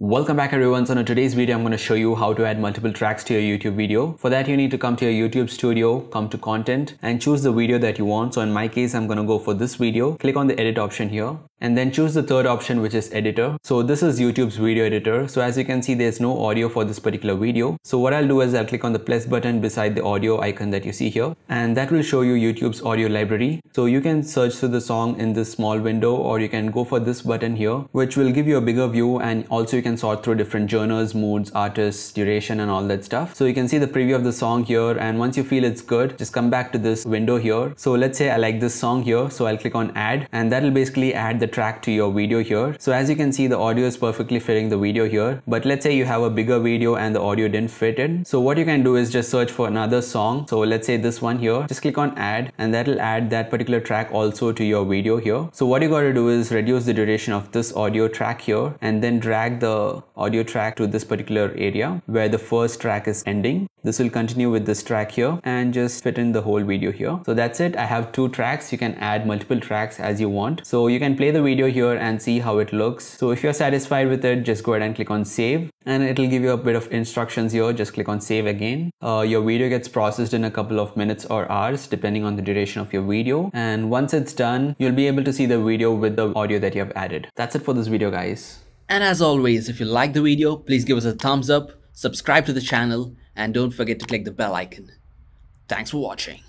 Welcome back everyone. So in today's video, I'm going to show you how to add multiple tracks to your YouTube video. For that, you need to come to your YouTube studio, come to content and choose the video that you want. So in my case, I'm going to go for this video. Click on the edit option here and then choose the third option which is editor. So this is youtube's video editor. So as you can see there's no audio for this particular video. So what i'll do is i'll click on the plus button beside the audio icon that you see here. And that will show you youtube's audio library. So you can search through the song in this small window or you can go for this button here which will give you a bigger view. And also you can sort through different genres moods artists duration and all that stuff. So you can see the preview of the song here. And once you feel it's good just come back to this window here. So let's say i like this song here. So i'll click on add. And that will basically add the track to your video here. So as you can see, the audio is perfectly fitting the video here. But let's say you have a bigger video and the audio didn't fit in. So what you can do is just search for another song. So let's say this one here, just click on add and that'll add that particular track also to your video here. So what you got to do is reduce the duration of this audio track here and then drag the audio track to this particular area where the first track is ending. This will continue with this track here and just fit in the whole video here. So that's it. I have two tracks. You can add multiple tracks as you want. So you can play the video here and see how it looks. So if you're satisfied with it, just go ahead and click on save and it'll give you a bit of instructions here. Just click on save again. Uh, your video gets processed in a couple of minutes or hours depending on the duration of your video. And once it's done, you'll be able to see the video with the audio that you have added. That's it for this video guys. And as always, if you like the video, please give us a thumbs up, subscribe to the channel, and don't forget to click the bell icon. Thanks for watching.